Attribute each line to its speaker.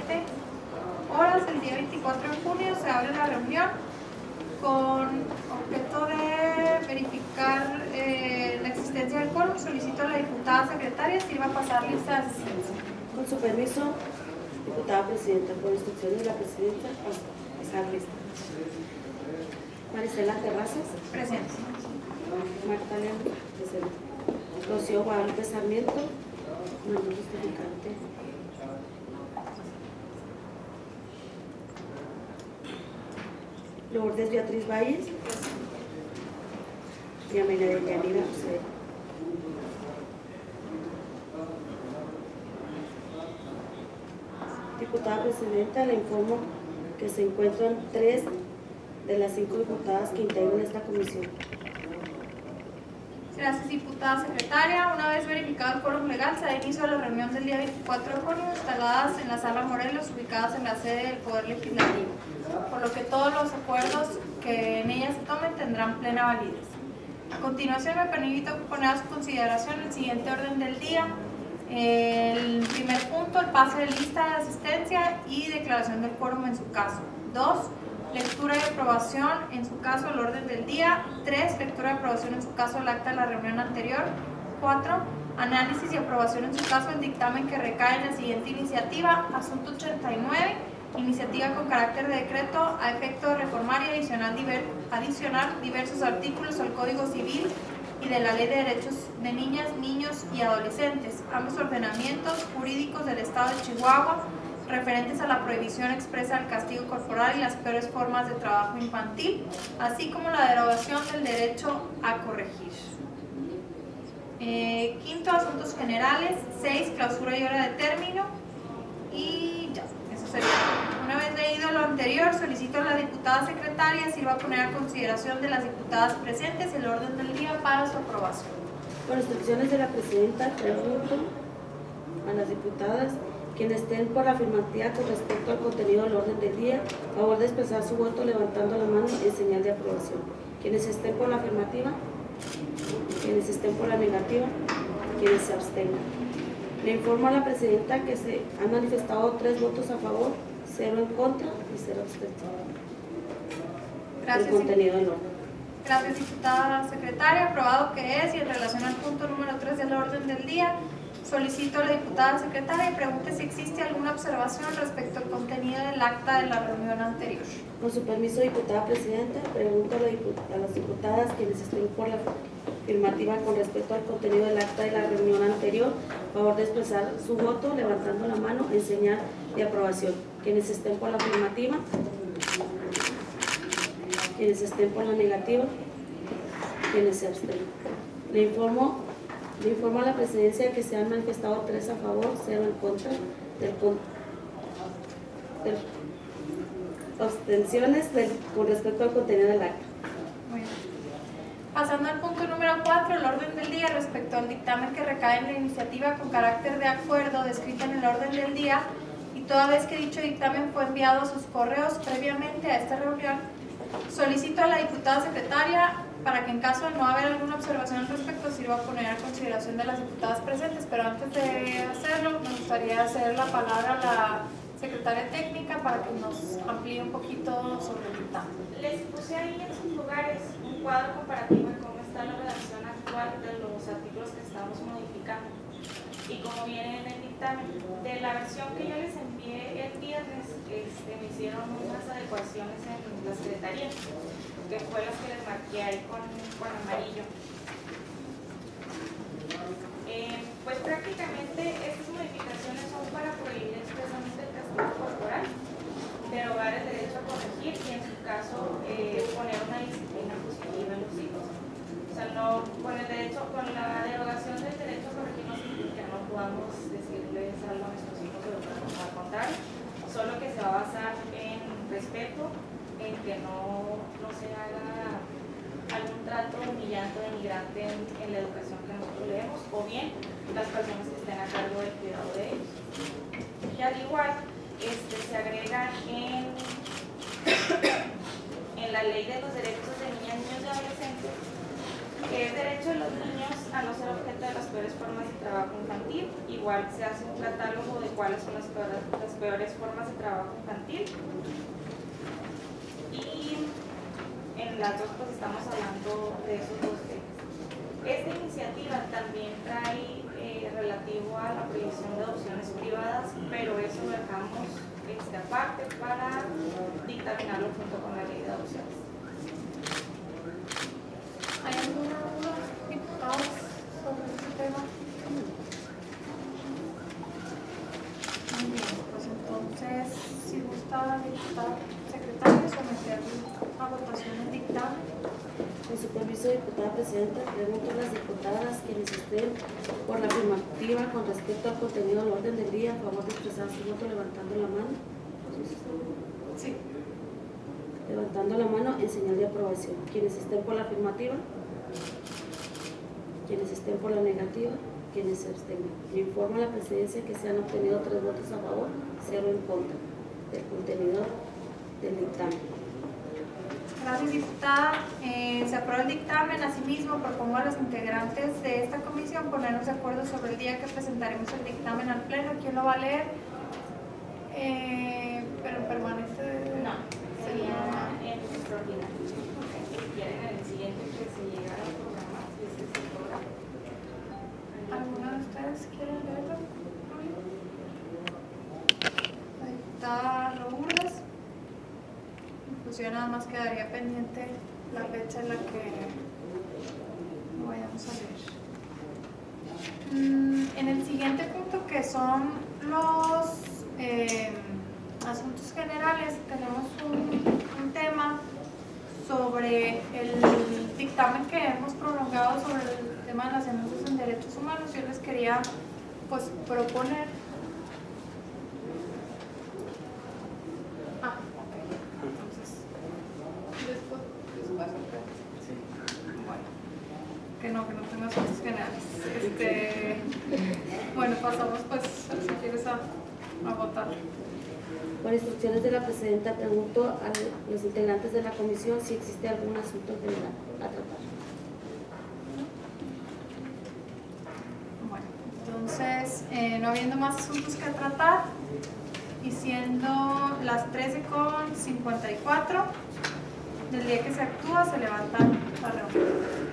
Speaker 1: 17 horas, el día 24 de junio, se abre la reunión con objeto de verificar eh, la existencia del quórum. Solicito a la diputada secretaria si iba a pasar lista de asistencia.
Speaker 2: Con su permiso, diputada presidenta, por instrucciones de la presidenta, pasar lista. Maricela Terrazas,
Speaker 1: Presente.
Speaker 2: Marta León, presente. Rocío Guadalupe Sarmiento, no justificante. Lourdes Beatriz Valles. Y Amelia de Yanira. Diputada Presidenta, le informo que se encuentran tres de las cinco diputadas que integran esta comisión.
Speaker 1: Gracias, diputada secretaria. Una vez verificado el quórum legal, se da inicio a la reunión del día 24 de junio, instaladas en la sala Morelos, ubicadas en la sede del Poder Legislativo, por lo que todos los acuerdos que en ella se tomen tendrán plena validez. A continuación, me permito poner a su consideración el siguiente orden del día. El primer punto, el pase de lista de asistencia y declaración del quórum en su caso. Dos, lectura y aprobación en su caso el orden del día. Tres, lectura y aprobación en su caso el acta de la reunión anterior. Cuatro, análisis y aprobación en su caso el dictamen que recae en la siguiente iniciativa. Asunto 89, iniciativa con carácter de decreto a efecto de reformar y adicionar, diver- adicionar diversos artículos al Código Civil y de la Ley de Derechos de Niñas, Niños y Adolescentes, ambos ordenamientos jurídicos del Estado de Chihuahua referentes a la prohibición expresa del castigo corporal y las peores formas de trabajo infantil, así como la derogación del derecho a corregir. Eh, quinto, asuntos generales. Seis, clausura y hora de término. Y ya, Una vez leído lo anterior, solicito a la diputada secretaria si va a poner a consideración de las diputadas presentes el orden del día para su aprobación.
Speaker 2: Por instrucciones de la presidenta, pregunto a las diputadas quienes estén por la afirmativa con respecto al contenido del orden del día, favor de expresar su voto levantando la mano en señal de aprobación. Quienes estén por la afirmativa, quienes estén por la negativa, quienes se abstengan. Le informo a la presidenta que se han manifestado tres votos a favor, cero en contra y cero abstención.
Speaker 1: Gracias.
Speaker 2: El contenido del orden.
Speaker 1: Gracias, diputada secretaria. Aprobado que es y en relación al punto número 3 del orden del día, solicito a la diputada secretaria y pregunte si existe alguna observación respecto al contenido del acta de la reunión anterior.
Speaker 2: Con su permiso, diputada presidenta, pregunto a, la a las diputadas quienes estén por la afirmativa con respecto al contenido del acta de la reunión anterior, favor de expresar su voto levantando la mano en señal de aprobación. Quienes estén por la afirmativa, quienes estén por la negativa, quienes se abstengan. Le informo, le informo a la presidencia que se han manifestado tres a favor, cero en contra del, con- abstenciones con respecto al contenido del acta.
Speaker 1: Bien. Pasando al punto número 4, el orden del día respecto al dictamen que recae en la iniciativa con carácter de acuerdo descrita en el orden del día y toda vez que dicho dictamen fue enviado a sus correos previamente a esta reunión, solicito a la diputada secretaria para que en caso de no haber alguna observación al respecto sirva a poner a consideración de las diputadas presentes, pero antes de hacerlo me gustaría hacer la palabra a la secretaria técnica para que nos amplíe un poquito sobre el dictamen.
Speaker 3: Les puse ahí en sus lugares un cuadro comparativo de cómo está la redacción actual de los artículos que estamos modificando. Y como viene en el dictamen, de la versión que yo les envié el viernes, este, me hicieron unas adecuaciones en la secretaría, que fue las que les marqué ahí con, con amarillo. Eh, pues prácticamente estas modificaciones son para prohibir expresamente el castigo corporal, derogar el derecho a corregir y en su caso eh, poner una disciplina positiva en los hijos. O sea, no, con el derecho, con la derogación del derecho a corregir no significa que no podamos decirles algo a nuestros hijos forma, al contrario, solo que se va a basar en respeto, en que no, no se haga algún trato humillante o denigrante en, la educación que nosotros leemos, o bien las personas que estén a cargo del cuidado de ellos. Y al igual, este, se agrega en, en la ley de los derechos de niñas, niños y adolescentes que es derecho de los niños a no ser objeto de las peores formas de trabajo infantil. Igual se hace un catálogo de cuáles son las peores formas de trabajo infantil. En las dos pues estamos hablando de esos dos temas. Esta iniciativa también trae eh, relativo a la prohibición de adopciones privadas, pero eso lo dejamos este, aparte para dictaminarlo junto con la ley de adopciones.
Speaker 1: ¿Hay alguna duda, diputados, sobre este tema? Muy bien, pues entonces, si gusta la diputada secretaria someter a votación el dictamen.
Speaker 2: Con su permiso, diputada presidenta, pregunto a las diputadas quienes estén por la afirmativa con respecto al contenido del orden del día, a favor de expresar su voto levantando la mano.
Speaker 1: Sí.
Speaker 2: Levantando la mano en señal de aprobación. Quienes estén por la afirmativa, quienes estén por la negativa, quienes se abstengan. Le informo a la presidencia que se han obtenido tres votos a favor, cero en contra del contenido del dictamen.
Speaker 1: Gracias, diputada. Eh, se aprueba el dictamen. Asimismo, propongo a los integrantes de esta comisión ponernos de acuerdo sobre el día que presentaremos el dictamen al Pleno. ¿Quién lo va a leer? Eh, pero permanece...
Speaker 3: No, sería en extraordinario. Si quieren en el siguiente que se llega al programa, si ese es el programa.
Speaker 1: ¿Alguno de ustedes quiere leerlo? La diputada Lourdes. Nada más quedaría pendiente la fecha en la que vayamos a leer. Mm, En el siguiente punto que son los eh, asuntos generales, tenemos un, un tema sobre el dictamen que hemos prolongado sobre el tema de las denuncias en derechos humanos. Yo les quería pues proponer. Ah, ok. Entonces, después, después, ok. Bueno, que no, que no tengo asuntos generales. Este, bueno, pasamos pues, si quieres a, a votar.
Speaker 2: Por instrucciones de la presidenta, pregunto a los integrantes de la comisión si existe algún asunto general a tratar.
Speaker 1: Bueno, entonces, eh, no habiendo más asuntos que tratar, y siendo las 13 con 54 del día que se actúa, se levanta la reunión.